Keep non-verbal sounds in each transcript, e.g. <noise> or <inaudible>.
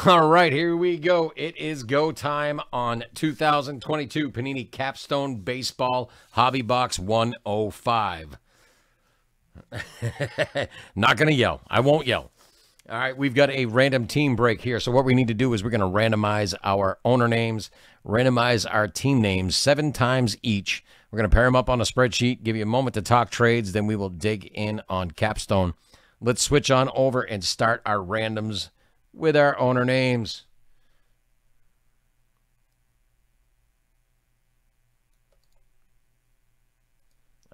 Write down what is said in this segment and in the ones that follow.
<laughs> All right, here we go. It is go time on 2022 Panini Capstone Baseball Hobby Box 105. <laughs> Not going to yell. I won't yell. All right, we've got a random team break here. So, what we need to do is we're going to randomize our owner names, randomize our team names seven times each. We're going to pair them up on a spreadsheet, give you a moment to talk trades, then we will dig in on Capstone. Let's switch on over and start our randoms with our owner names.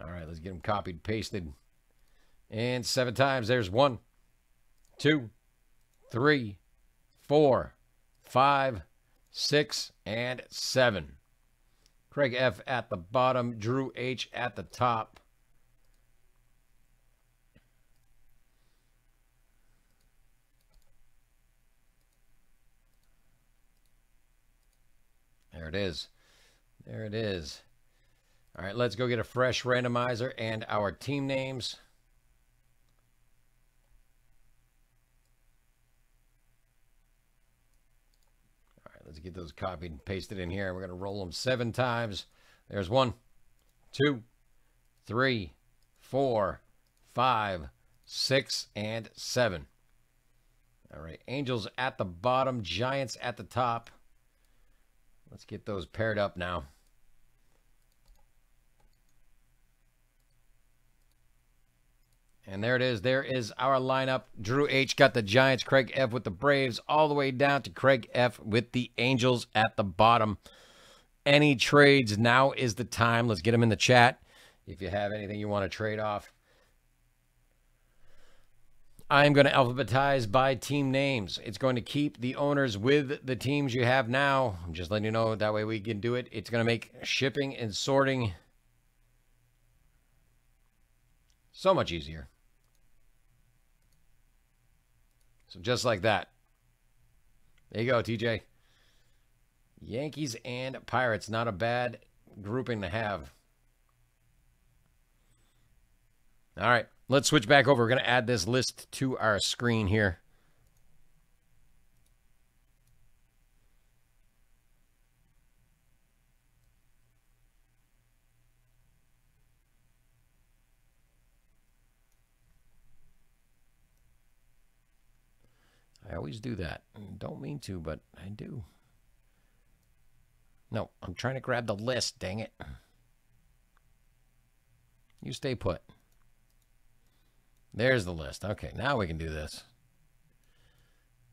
All right, let's get them copied, pasted. And seven times. There's one, two, three, four, five, six, and seven. Craig F at the bottom, Drew H at the top. There it is. There it is. All right, let's go get a fresh randomizer and our team names. All right, let's get those copied and pasted in here. We're going to roll them seven times. There's one, two, three, four, five, six, and seven. All right, Angels at the bottom, Giants at the top. Let's get those paired up now. And there it is. There is our lineup. Drew H got the Giants, Craig F with the Braves, all the way down to Craig F with the Angels at the bottom. Any trades, now is the time. Let's get them in the chat if you have anything you want to trade off. I'm going to alphabetize by team names. It's going to keep the owners with the teams you have now. I'm just letting you know that way we can do it. It's going to make shipping and sorting so much easier. So just like that. There you go, TJ. Yankees and Pirates. Not a bad grouping to have. All right. Let's switch back over. We're going to add this list to our screen here. I always do that. Don't mean to, but I do. No, I'm trying to grab the list, dang it. You stay put. There's the list. Okay, now we can do this.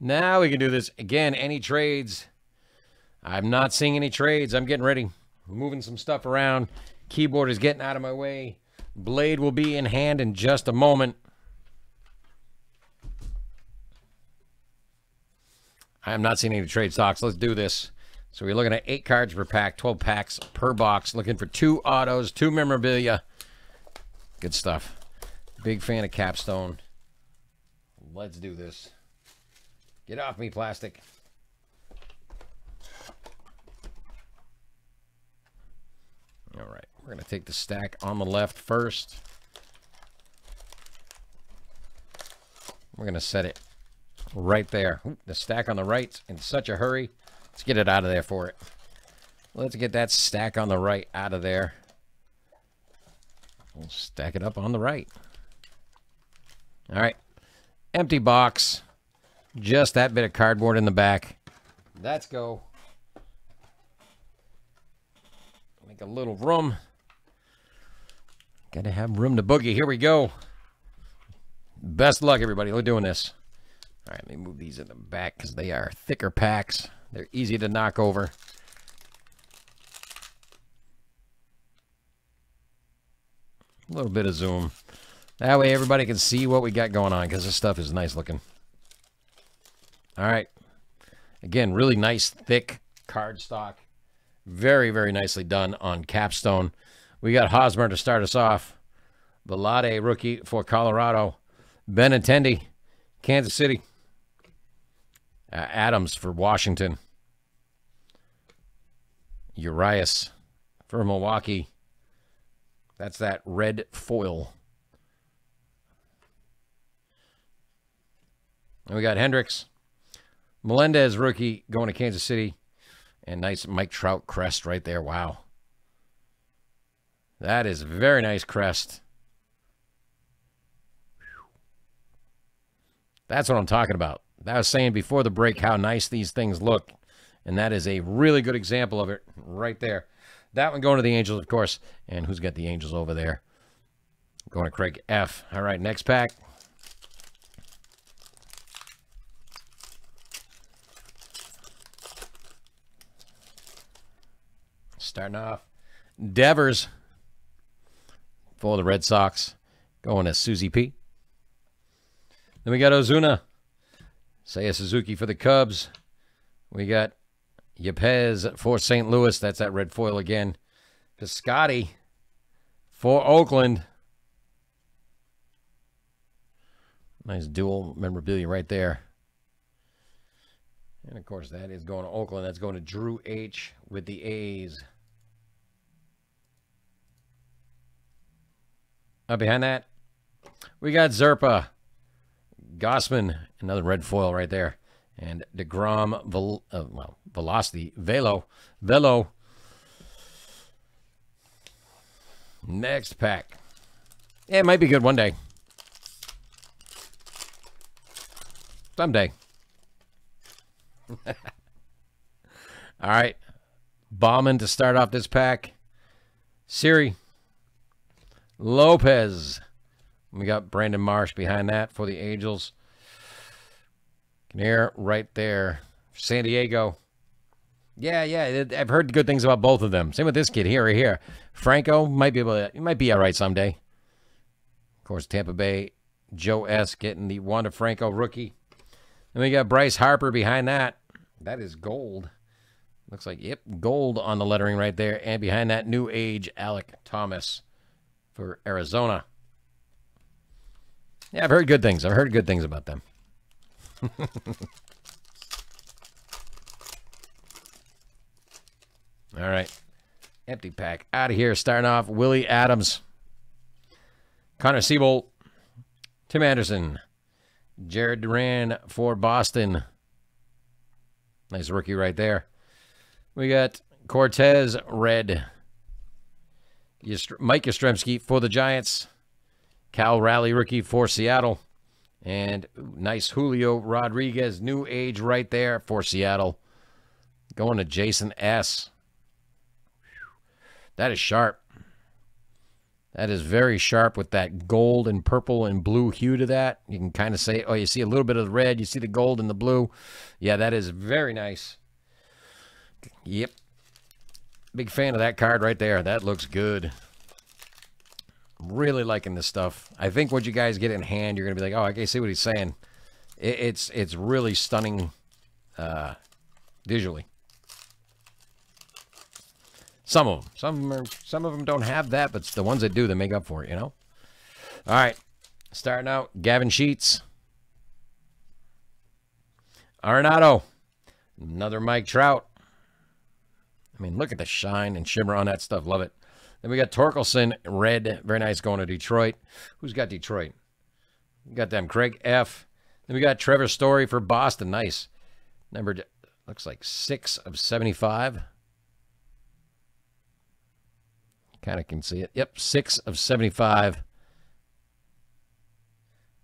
Now we can do this. Again, any trades. I'm not seeing any trades. I'm getting ready. moving some stuff around. Keyboard is getting out of my way. Blade will be in hand in just a moment. I am not seeing any trade stocks. Let's do this. So we're looking at eight cards per pack, 12 packs per box. Looking for two autos, two memorabilia. Good stuff. Big fan of Capstone. Let's do this. Get off me, plastic. All right, we're going to take the stack on the left first. We're going to set it right there. Ooh, the stack on the right in such a hurry. Let's get it out of there for it. Let's get that stack on the right out of there. We'll stack it up on the right. All right. Empty box. Just that bit of cardboard in the back. Let's go. Make a little room. Got to have room to boogie. Here we go. Best luck, everybody. We're doing this. All right, let me move these in the back because they are thicker packs. They're easy to knock over. A little bit of zoom. That way everybody can see what we got going on because this stuff is nice looking. All right. Again, really nice, thick cardstock. Very, very nicely done on Capstone. We got Hosmer to start us off. Vilade, rookie for Colorado. Benintendi, Kansas City. Uh, Adams for Washington. Urias for Milwaukee. That's that red foil. And we got Hendricks. Melendez rookie going to Kansas City. And nice Mike Trout crest right there. Wow. That is very nice crest. That's what I'm talking about. I was saying before the break how nice these things look. And that is a really good example of it right there. That one going to the Angels, of course. And who's got the Angels over there? Going to Craig F. All right, next pack. Starting off, Devers for the Red Sox. Going to Susie P. Then we got Ozuna. Seiya Suzuki for the Cubs. We got Yepez for St. Louis. That's that red foil again. Piscotty for Oakland. Nice dual memorabilia right there. And of course, that is going to Oakland. That's going to Drew H with the A's. Up behind that, we got Zerpa, Gausman, another red foil right there, and Degrom, Vel- uh, well, Velocity, Velo, Velo. Next pack. Yeah, it might be good one day. Someday. <laughs> All right. Bombing to start off this pack. Siri. Lopez. We got Brandon Marsh behind that for the Angels. Kinnear right there. San Diego. Yeah, yeah. I've heard good things about both of them. Same with this kid here, right here. Franco might be able to, he might be all right someday. Of course, Tampa Bay, Joe S. getting the Wander Franco rookie. Then we got Bryce Harper behind that. That is gold. Looks like, yep, gold on the lettering right there. And behind that, new age Alek Thomas for Arizona. Yeah, I've heard good things. I've heard good things about them. <laughs> All right. Empty pack out of here. Starting off, Willy Adams, Connor Seabold, Tim Anderson, Jared Duran for Boston. Nice rookie right there. We got Cortes Red. Mike Yastrzemski for the Giants. Cal Raleigh rookie for Seattle. And nice Julio Rodriguez, new age right there for Seattle. Going to Jason S. That is sharp. That is very sharp with that gold and purple and blue hue to that. You can kind of say, oh, you see a little bit of the red, you see the gold and the blue. Yeah, that is very nice. Yep. Big fan of that card right there. That looks good. Really liking this stuff. I think once you guys get in hand, you're going to be like, oh, I can see what he's saying. It, it's, it's really stunning uh, visually. Some of them. Some are, some of them don't have that, but the ones that do, they make up for it, you know? All right. Starting out, Gavin Sheets. Arenado. Another Mike Trout. I mean, look at the shine and shimmer on that stuff. Love it. Then we got Torkelson, red. Very nice going to Detroit. Who's got Detroit? We got them. Craig F. Then we got Trevor Story for Boston. Nice. Number, looks like six of 75. Kind of can see it. Yep, six of 75.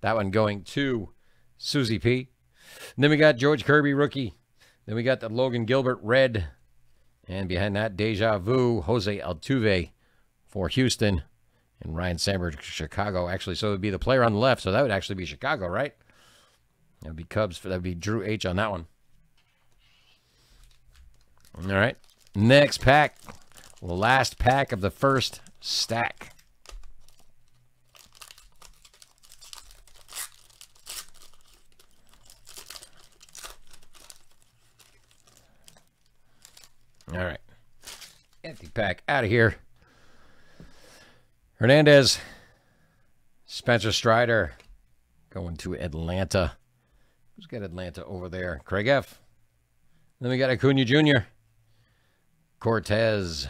That one going to Susie P. And then we got George Kirby, rookie. Then we got the Logan Gilbert, red. And behind that, Deja Vu, Jose Altuve for Houston. And Ryne Sandberg, Chicago. Actually, so it would be the player on the left. So that would actually be Chicago, right? That would be Cubs. That would be Drew H on that one. All right. Next pack. Last pack of the first stack. All right. Empty pack out of here. Hernandez. Spencer Strider going to Atlanta. Who's got Atlanta over there? Craig F. Then we got Acuna Jr. Cortes.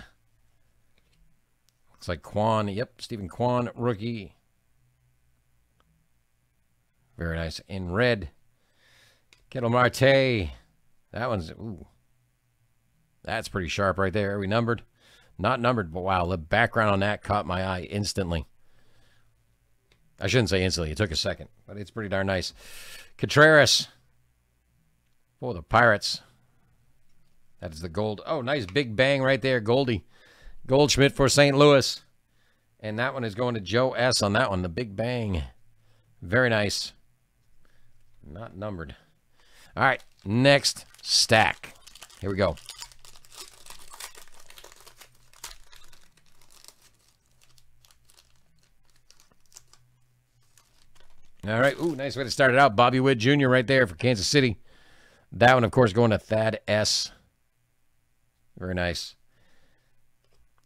Looks like Kwan. Yep, Steven Kwan, rookie. Very nice. In red, Ketel Marte. That one's ooh. That's pretty sharp right there. Are we numbered? Not numbered, but wow, the background on that caught my eye instantly. I shouldn't say instantly. It took a second, but it's pretty darn nice. Contreras for the Pirates. That is the gold. Oh, nice big bang right there, Goldie. Goldschmidt for St. Louis. And that one is going to Joe S. on that one, the big bang. Very nice. Not numbered. All right, next stack. Here we go. All right. Ooh, nice way to start it out. Bobby Witt Jr. right there for Kansas City. That one, of course, going to Thad S. Very nice.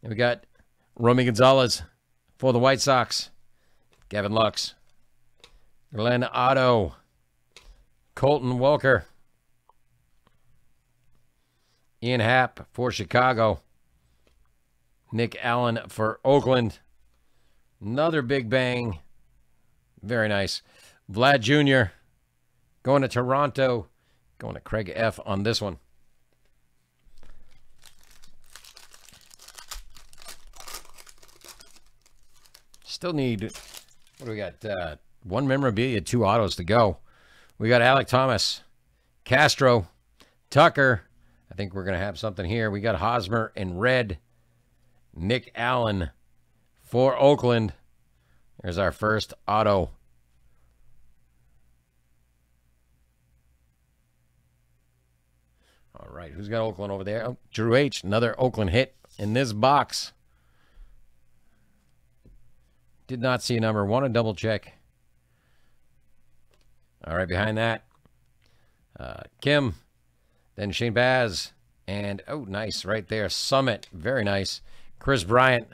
And we got Romy Gonzalez for the White Sox. Gavin Lux. Glenn Otto. Colton Welker. Ian Happ for Chicago. Nick Allen for Oakland. Another big bang. Very nice. Vlad Jr. going to Toronto. Going to Craig F on this one. Still need, what do we got? Uh, one memorabilia, two autos to go. We got Alek Thomas, Castro, Tucker. I think we're going to have something here. We got Hosmer in red, Nick Allen for Oakland. There's our first auto. All right, who's got Oakland over there? Oh, Drew H. Another Oakland hit in this box. Did not see a number. Want to double check. All right, behind that, uh, Kim, then Shane Baz, and oh, nice right there. Summit, very nice. Kris Bryant.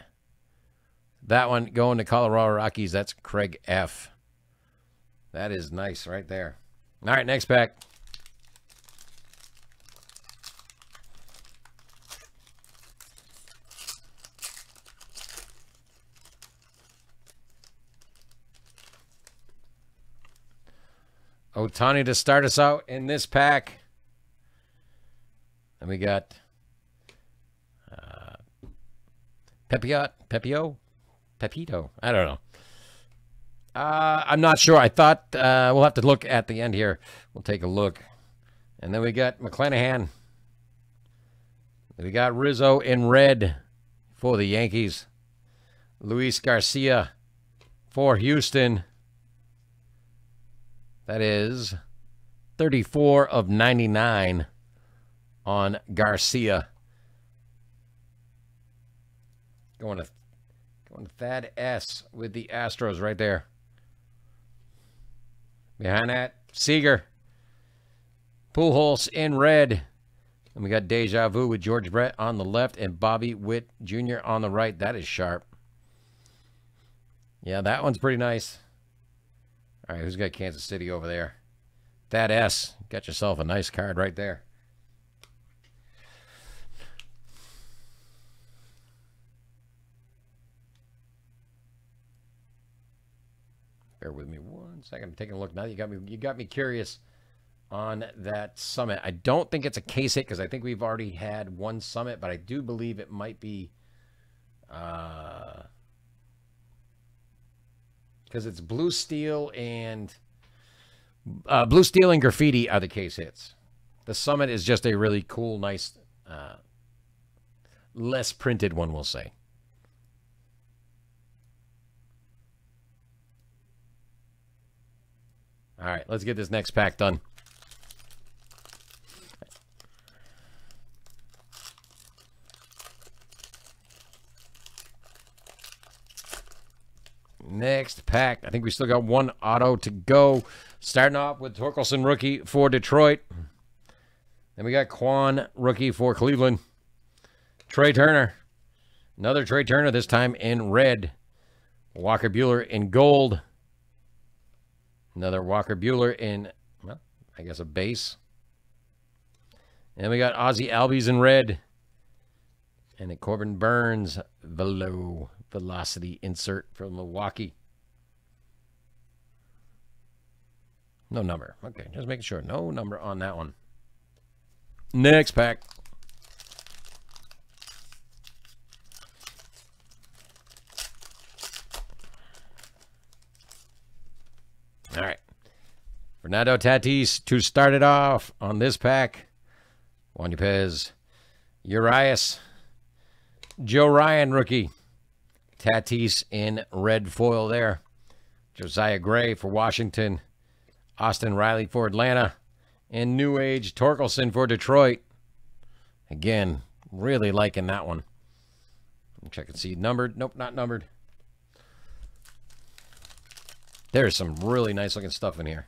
That one going to Colorado Rockies. That's Craig F. That is nice right there. All right, next pack. Ohtani to start us out in this pack. And we got uh, Pepiot, Pepio, Pepito. I don't know. Uh, I'm not sure. I thought uh, we'll have to look at the end here. We'll take a look. And then we got McClanahan. We got Rizzo in red for the Yankees. Luis Garcia for Houston. That is 34 of 99 on Garcia. Going to going to Thad S with the Astros right there. Behind that, Seager. Pujols in red. And we got Deja Vu with George Brett on the left and Bobby Witt Jr. on the right. That is sharp. Yeah, that one's pretty nice. All right, who's got Kansas City over there? That S. Got yourself a nice card right there. Bear with me one second. I'm taking a look now. You got me. You got me curious on that summit. I don't think it's a case hit because I think we've already had one summit, but I do believe it might be. Uh, because it's blue steel and uh, blue steel and graffiti are the case hits. The summit is just a really cool, nice, uh, less printed one, we'll say. All right, let's get this next pack done. Next pack. I think we still got one auto to go. Starting off with Torkelson rookie for Detroit. Then we got Kwan rookie for Cleveland. Trea Turner. Another Trea Turner, this time in red. Walker Buehler in gold. Another Walker Buehler in, well, I guess a base. And we got Ozzie Albies in red. And a Corbin Burnes below velocity insert from Milwaukee. No number. Okay, just making sure. No number on that one. Next pack. All right. Fernando Tatis to start it off on this pack. Juan Yepez, Urias, Joe Ryan rookie. Tatis in red foil there. Josiah Gray for Washington. Austin Riley for Atlanta. And New Age Torkelson for Detroit. Again, really liking that one. Check and see. Numbered. Nope, not numbered. There's some really nice looking stuff in here.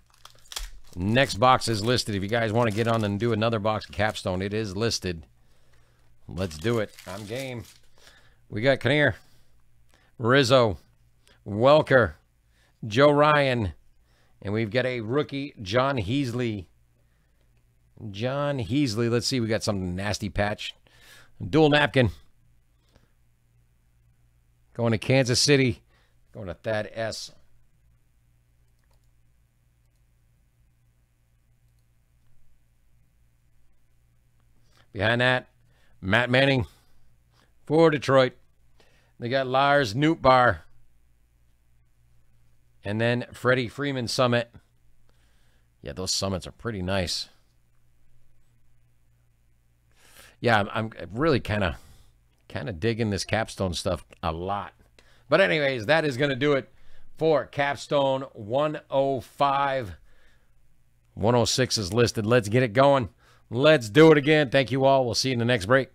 Next box is listed. If you guys want to get on and do another box capstone, it is listed. Let's do it. I'm game. We got Kinnear, Rizzo, Welker, Joe Ryan, and we've got a rookie, Jon Heasley. Jon Heasley. Let's see. We got some nasty patch. Dual napkin. Going to Kansas City. Going to Thad S. Behind that, Matt Manning for Detroit. They got Lars Nootbaar. And then Freddie Freeman Summit. Yeah, those summits are pretty nice. Yeah, I'm, I'm really kind of kind of digging this capstone stuff a lot. But anyways, that is going to do it for capstone 105. 106 is listed. Let's get it going. Let's do it again. Thank you all. We'll see you in the next break.